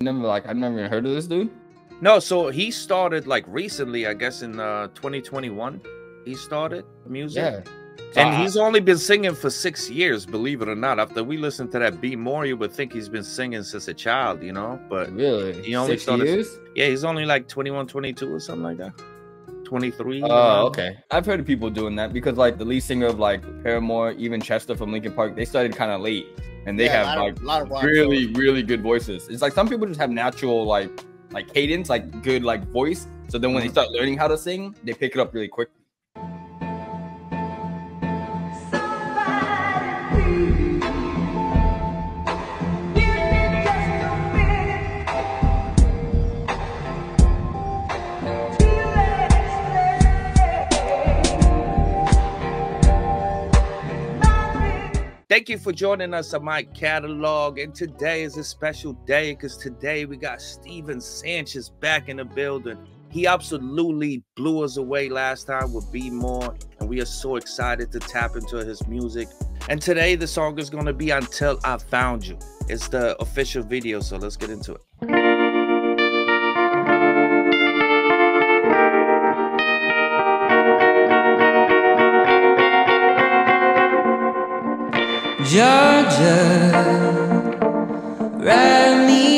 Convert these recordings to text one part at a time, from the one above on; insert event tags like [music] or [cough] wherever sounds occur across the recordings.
Never like I've never even heard of this dude. No, so he started like recently, I guess in uh 2021. He started music. Yeah. And Uh, he's only been singing for six years, believe it or not. After we listened to that Be More, you would think he's been singing since a child, you know? But really he only six started- years. yeah, he's only like 21, 22 or something like that. 23. Oh, around. okay. I've heard of people doing that because like the lead singer of like Paramore, even Chester from Linkin Park, they started kind of late and they Yeah, have like of, lot of really, songs. really good voices. It's like some people just have natural like like cadence, like good like voice. So then when they mm-hmm. start learning how to sing, they pick it up really quick. Thank you for joining us on my catalog. And today is a special day because today we got Stephen Sanchez back in the building. He absolutely blew us away last time with Be More, and we are so excited to tap into his music. And today the song is going to be Until I Found You. It's the official video, so let's get into it. Georgia, wrap me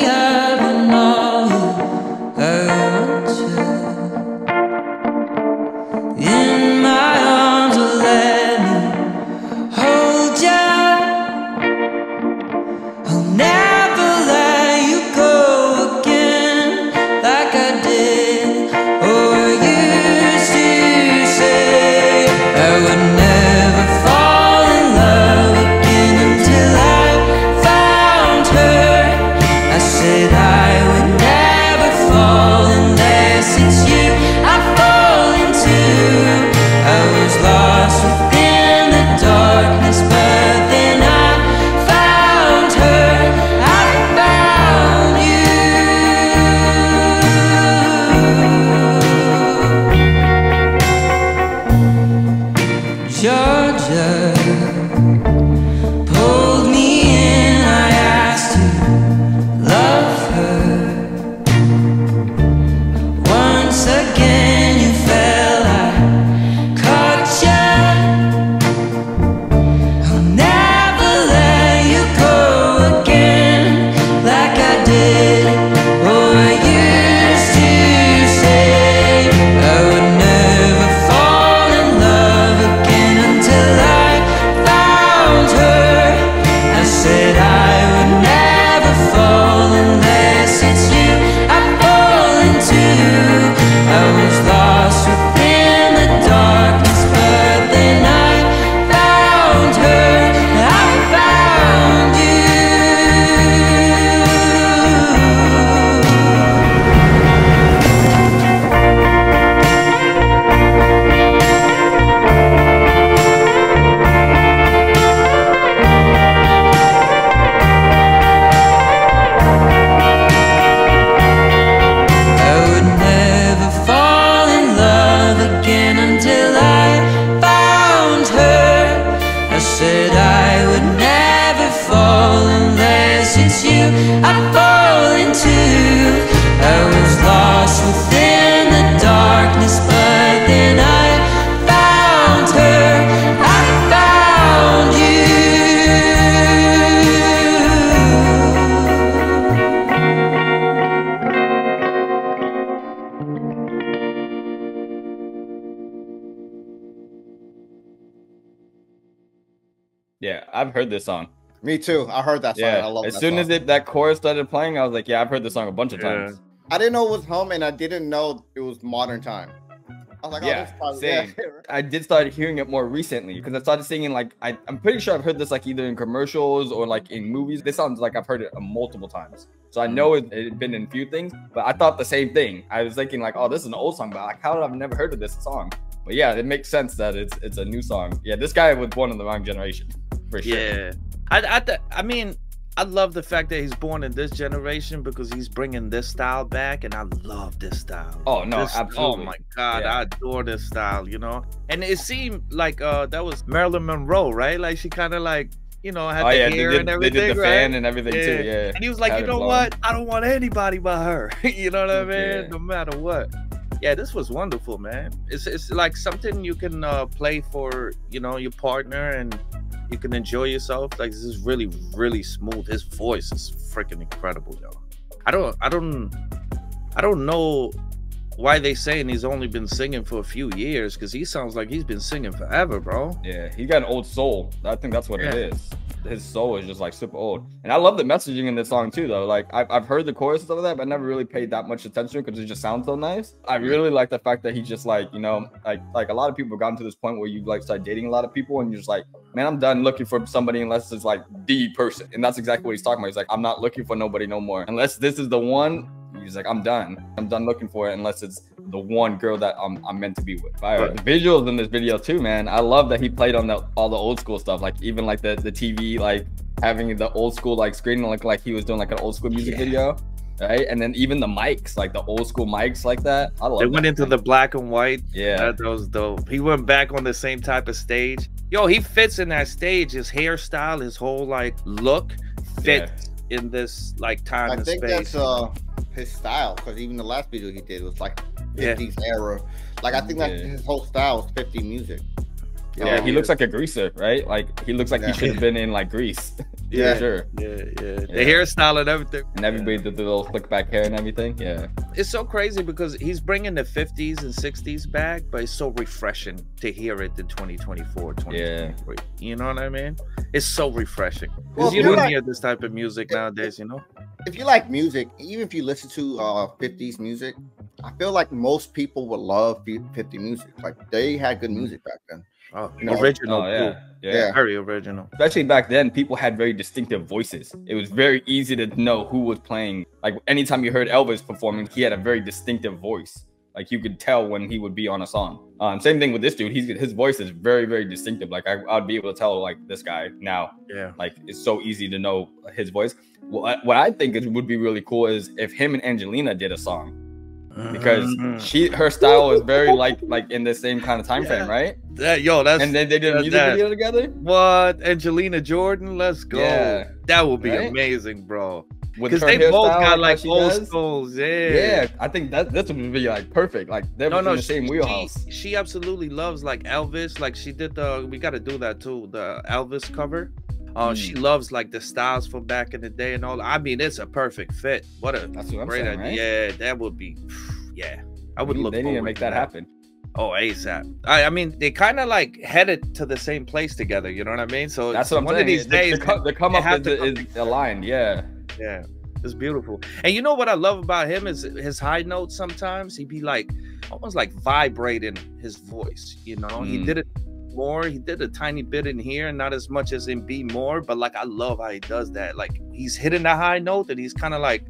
Yeah, I've heard this song. Me too. I heard that song. Yeah, I love as that soon song. as it, that chorus started playing, I was like, yeah, I've heard this song a bunch of Yeah. times. I didn't know it was home, and I didn't know it was modern time. I was like, Yeah, oh, this probably same. yeah. [laughs] I did start hearing it more recently because I started singing like I, I'm pretty sure I've heard this like either in commercials or like in movies. This sounds like I've heard it uh, multiple times. So I know it it had been in a few things, but I thought the same thing. I was thinking like, oh, this is an old song, but like, how have I never heard of this song? But yeah, it makes sense that it's it's a new song. Yeah, this guy was born in the wrong generation for sure. Yeah. I, I, th- I mean, I love the fact that he's born in this generation because he's bringing this style back, and I love this style. Oh, no, This- Oh my god, Yeah. I adore this style. You know, and it seemed like uh that was Marilyn Monroe, right? Like she kind of like you know, had Oh the yeah, hair did, and they everything. did the right? fan and everything too. Yeah. Yeah, And he was like, Had you know what? I don't want anybody but her. [laughs] you know what I mean? Yeah. No matter what. Yeah, this was wonderful, man. It's it's like something you can uh, play for, you know, your partner and you can enjoy yourself. Like this is really, really smooth. His voice is freaking incredible, yo. I don't I don't I don't know why they saying he's only been singing for a few years because he sounds like he's been singing forever, bro. Yeah, he got an old soul. I think that's what it Yeah. is. His soul is just like super old. And I love the messaging in this song too, though. Like I've, I've heard the chorus and stuff like that, but I never really paid that much attention because it just sounds so nice. I really like the fact that he just like, you know, like like a lot of people have gotten to this point where you like start dating a lot of people and you're just like, man, I'm done looking for somebody unless it's like the person. And that's exactly what he's talking about. He's like, I'm not looking for nobody no more. Unless this is the one, he's like, I'm done. I'm done looking for it unless it's the one girl that I'm, I'm meant to be with. Fire. Right. The visuals in this video too, man. I love that he played on the all the old school stuff, like even like the the TV, like having the old school like screen, like like he was doing like an old school music Yeah. video, right? And then even the mics, like the old school mics, like that. I love. They that, went into man. the black and white. yeah. That was dope. He went back on the same type of stage. Yo, he fits in that stage. His hairstyle, his whole like look fits in this like time I and think space. that's uh his style because even the last video he did was like Yeah. 50s era. Like I think that's Yeah. his whole style is 50 music. Yeah, Oh, he looks like a greaser, right? Like he looks like Yeah. he should have been in like Grease. [laughs] Yeah. for sure. yeah, yeah. The Yeah. hairstyle and everything. And everybody did the little slick back hair and everything. Yeah, It's so crazy because he's bringing the 50s and 60s back, but it's so refreshing to hear it in 2024, 2023. You know what I mean? It's so refreshing. Because if you don't like- hear this type of music nowadays, you know? If you like music, even if you listen to uh 50s music, I feel like most people would love 50 music. Like they had good music back then. Oh, You know, original. oh yeah, yeah. Yeah. Very original. especially back then people had very distinctive voices it was very easy to know who was playing like anytime you heard elvis performing he had a very distinctive voice like you could tell when he would be on a song um same thing with this dude he's his voice is very very distinctive like I, i'd be able to tell like this guy now Yeah. like it's so easy to know his voice what, what i think is, would be really cool is if him and angelina did a song because Mhm. she her style is very [laughs] like like in the same kind of time frame right That, yo, that's and then they did a that's music that. video together What Angelina Jordan? Let's go. Yeah. That would be Right? amazing, bro. with Because her they both got how like she old does. schools. Yeah. Yeah, I think that this would be like perfect. Like they're No, in no, the same she, wheelhouse. She, she absolutely loves like Elvis. Like she did the. We got to do that too. The Elvis cover. Uh, Mm. she loves like the styles from back in the day and all. I mean, it's a perfect fit. What a That's what great saying, idea. right? Yeah, that would be. [sighs] Yeah, I would They look. They need to make that happen. Oh, ASAP. I, I mean, they kind of like headed to the same place together. You know what I mean? So That's what I'm one saying. of these the, days, the, co- the come up is, is aligned. Yeah, Yeah, it's beautiful. And you know what I love about him is his high notes. Sometimes he'd be like almost like vibrating his voice. You know, he Mm. did it more. He did a tiny bit in here, not as much as in Be More. But like I love how he does that. Like he's hitting the high note and he's kind of like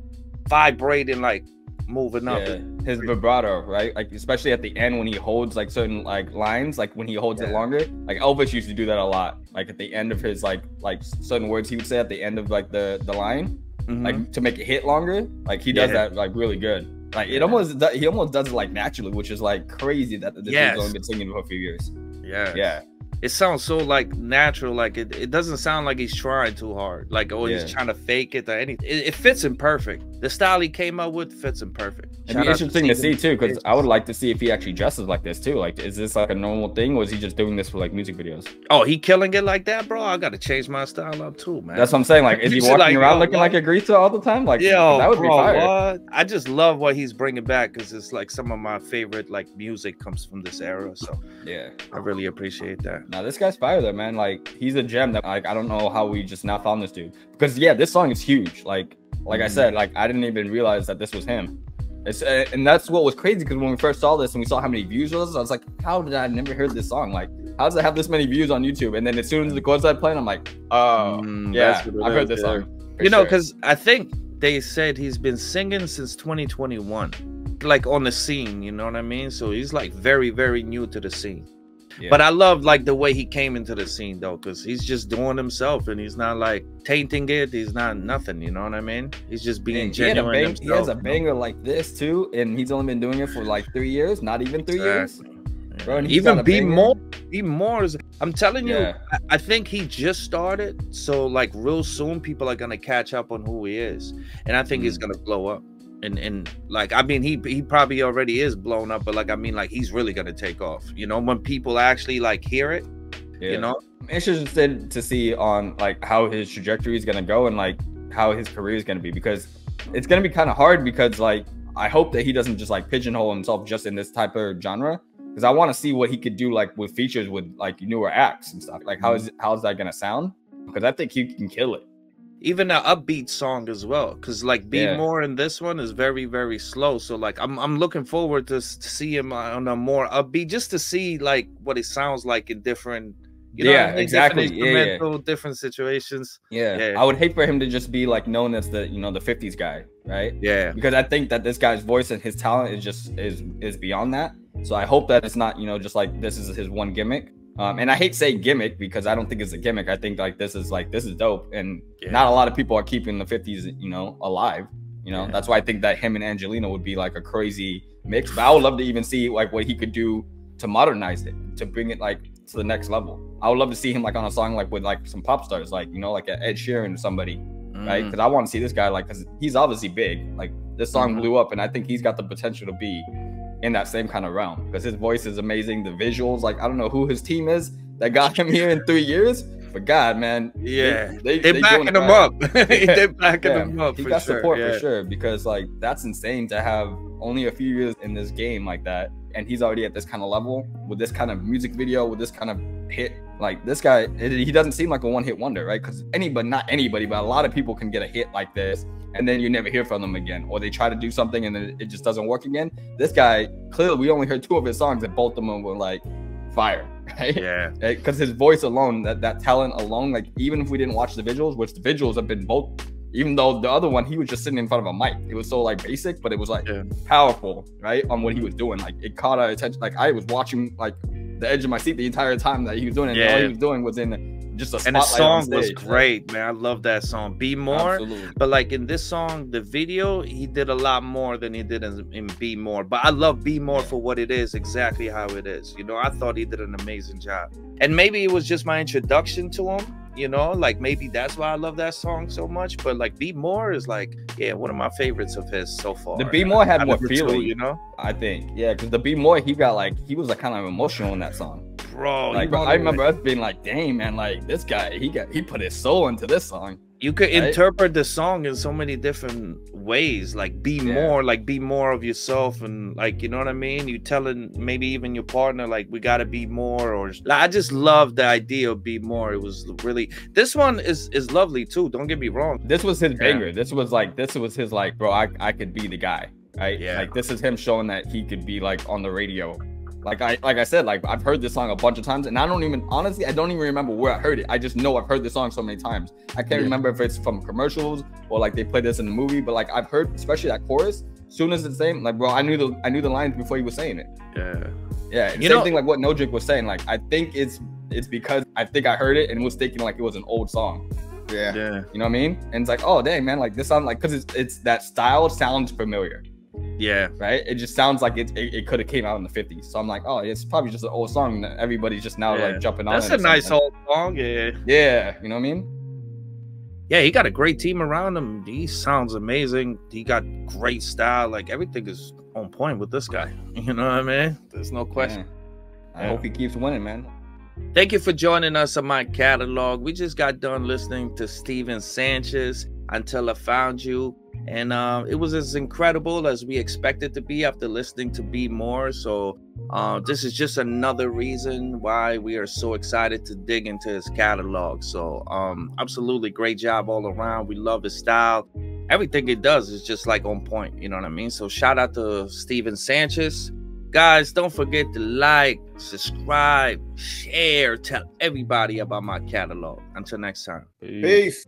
vibrating, like moving up. yeah. His vibrato, right? Like especially at the end when he holds like certain like lines, like when he holds it longer. Like Elvis used to do that a lot. Like at the end of his like like certain words he would say at the end of like the the line, Mhm. like to make it hit longer. Like he does Yeah. that like really good. Like it almost he almost does it like naturally, which is like crazy that this Yes. dude's only been singing for a few years. Yeah, Yeah, it sounds so like natural like it, it doesn't sound like he's trying too hard like oh he's trying to fake it or anything it, it fits him perfect the style he came up with fits him perfect It'd be interesting to see too, because I would like to see if he actually dresses like this too. Like, is this like a normal thing, or is he just doing this for like music videos? oh he killing it like that bro i gotta change my style up too man That's what I'm saying. Like, is he [laughs] walking like, around yo, looking like a greaser all the time? Like, yeah, that would be bro, fire. what? I just love what he's bringing back because it's like some of my favorite like music comes from this era. So Yeah. I really appreciate that. Now this guy's fire though, man. Like, he's a gem that like I don't know how we just now found this dude. Because yeah, this song is huge. Like, like I said, like I didn't even realize that this was him. It's, uh, and that's what was crazy because when we first saw this and we saw how many views it was, I was like, how did I never heard this song? Like, how does it have this many views on YouTube? And then as soon as the chords started playing, I'm like, oh, Mm, yeah, that's what it I've heard this yeah. song. for you know, sure. because I think they said he's been singing since 2021, like on the scene. You know what I mean? So he's like very, very new to the scene. Yeah. But I love like the way he came into the scene though, because he's just doing himself and he's not like tainting it. He's not nothing. You know what I mean? He's just being And he, genuine. bang, himself, he has a you know? banger like this too, and he's only been doing it for like three years, not even three years. Bro. Even be banger. more, be more is. I'm telling you, Yeah. I, I think he just started. So like real soon, people are gonna catch up on who he is, and I think he's Mm. gonna blow up. And and like I mean, he he probably already is blown up, but like I mean, like he's really gonna take off. You know, when people actually like hear it, Yeah. you know. I'm interested to see on like how his trajectory is gonna go and like how his career is gonna be because it's gonna be kind of hard because like I hope that he doesn't just like pigeonhole himself just in this type of genre because I want to see what he could do like with features with like newer acts and stuff. Like how mm-hmm. is how is that gonna sound? Because I think he can kill it. Even an upbeat song as well because like be Yeah. more in this one is very very slow so like i'm, I'm looking forward to, to see him uh, on a more upbeat just to see like what it sounds like in different you know what I Yeah, mean? exactly. different Yeah, yeah. different situations Yeah. Yeah. I would hate for him to just be like known as the you know the 50s guy, right? yeah because I think that this guy's voice and his talent is just is is beyond that. So I hope that it's not you know just like this is his one gimmick. Um, and I hate saying gimmick because I don't think it's a gimmick. I think like this is like this is dope, and Yeah. not a lot of people are keeping the 50s you know alive. You know Yeah. that's why I think that him and Angelina would be like a crazy mix. But I would love to even see like what he could do to modernize it to bring it like to the next level. I would love to see him like on a song like with like some pop stars, like you know like Ed Sheeran or somebody right? Mm, Because I want to see this guy like, because he's obviously big. Like this song Mhm. blew up, and I think he's got the potential to be in that same kind of realm. Because his voice is amazing, the visuals. Like I don't know who his team is that got him here in three years, but God, man, yeah they, they're they doing [laughs] [laughs] backing him up they're backing Yeah, him up he got sure support yeah. for sure because like that's insane to have only a few years in this game like that, and he's already at this kind of level with this kind of music video with this kind of hit. Like this guy, it- he doesn't seem like a one-hit wonder, right? Because anybody, not anybody, but a lot of people can get a hit like this, and then you never hear from them again, or they try to do something and then it just doesn't work again. This guy, clearly, we only heard two of his songs, and both of them were like fire, [laughs] right? yeah because his voice alone, that that talent alone, like even if we didn't watch the visuals, which the visuals have been both, even though the other one he was just sitting in front of a mic, it was so like basic, but it was like Yeah. powerful, right, on what he was doing. Like it caught our attention. Like I was watching like the edge of my seat the entire time that he was doing it. And all Yeah. he was doing was in just a and the song was great man i love that song be more Absolutely. But like in this song, the video, he did a lot more than he did in, in Be More. But I love Be More for what it is, exactly how it is. You know, I thought he did an amazing job. And maybe it was just my introduction to him, you know, like maybe that's why I love that song so much. But like Be More is like, yeah, one of my favorites of his so far. The Be More had more feeling, you know, I think. Yeah, because the Be More, he got like he was like kind of emotional in that song. bro. like know I remember us being like, "Dang man, like this guy, he got he put his soul into this song." You could right? interpret the song in so many different ways like be Yeah. more like be more of yourself and like you know what i mean you telling maybe even your partner like we gotta be more or like, i just love the idea of be more it was really this one is is lovely too don't get me wrong This was his Yeah. banger. This was like this was his like, bro, I, I could be the guy, right? Yeah. Like this is him showing that he could be like on the radio. Like I like I said, like I've heard this song a bunch of times, and I don't even honestly, I don't even remember where I heard it. I just know I've heard this song so many times. I can't Yeah. remember if it's from commercials or like they play this in the movie, but like I've heard, especially that chorus. Soon as it's same, like, bro, I knew the I knew the lines before he was saying it. yeah Yeah, You same know- thing like what Nodrick was saying. Like I think it's it's because I think I heard it and was thinking like it was an old song. Yeah. yeah You know what I mean? And it's like, oh dang, man, like this sound like because it's it's that style sounds familiar, yeah right? It just sounds like it it, it could have came out in the 50s. So I'm like, oh, it's probably just an old song that everybody's just now Yeah. like jumping on. that's a nice something. old song yeah Yeah, you know what I mean? yeah he got a great team around him he sounds amazing he got great style like everything is on point with this guy [laughs] you know what i mean there's no question Yeah. I Yeah. hope he keeps winning, man. Thank you for joining us on my catalog. We just got done listening to Stephen Sanchez until I found you. And uh, it was as incredible as we expected to be after listening to Be More. So, uh, this is just another reason why we are so excited to dig into his catalog. So, um, absolutely great job all around. We love his style. Everything he does is just like on point. You know what I mean? So, shout out to Stephen Sanchez. Guys, don't forget to like, subscribe, share, tell everybody about my catalog. Until next time. Peace.